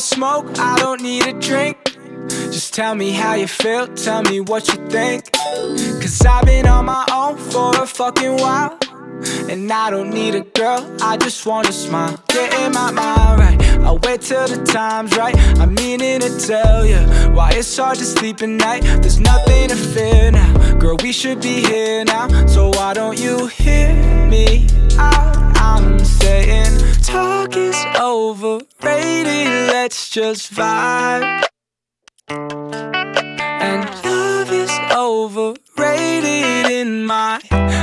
smoke, I don't need a drink. Just tell me how you feel, tell me what you think. Cause I've been on my own for a fucking while. And I don't need a girl, I just wanna smile. Getting my mind right? I'll wait till the time's right. I'm meaning to tell you Why it's hard to sleep at night. There's nothing to fear now. Girl, we should be here now. So why don't you hear me out? I'm saying just vibe And love is overrated in my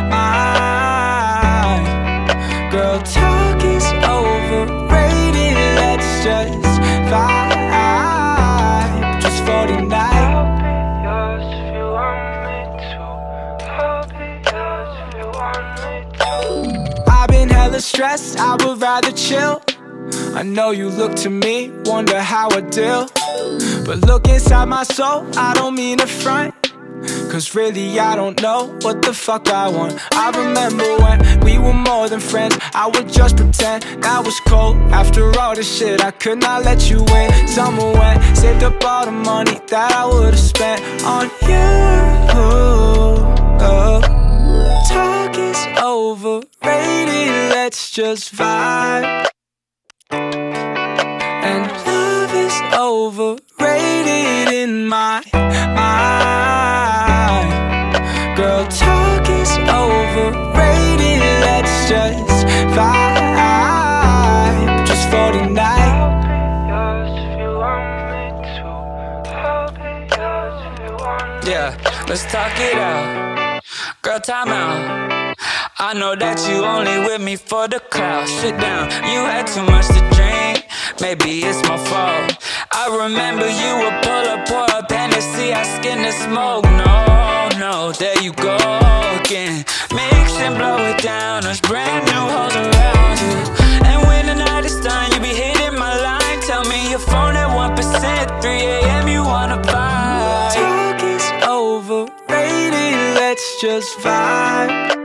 mind. Girl, talk is overrated Let's just vibe Just for tonight I'll be yours if you want me to. I'll be yours if you want me to. I've been hella stressed, I would rather chill I know you look to me, wonder how I deal. But look inside my soul, I don't mean to front. Cause really I don't know what the fuck I want. I remember when we were more than friends. I would just pretend that was cold. After all this shit I could not let you in. Summer went, saved up all the money that I would've spent on you. Talk is overrated, let's just vibe overrated in my mind Girl, talk is overrated, let's just vibe Just for tonight Yeah, let's talk it out. Girl, time out. I know that you only with me for the clout. Sit down, you had too much to drink. Maybe it's my fault. I remember you would pull up, pour up Hennessy, I skin the smoke. No, no, there you go again. Mix and blow it down. There's brand new hoes around you. And when the night is done, you be hitting my line. Tell me your phone at 1%, 3 a.m. You wanna vibe. Talk is overrated, let's just vibe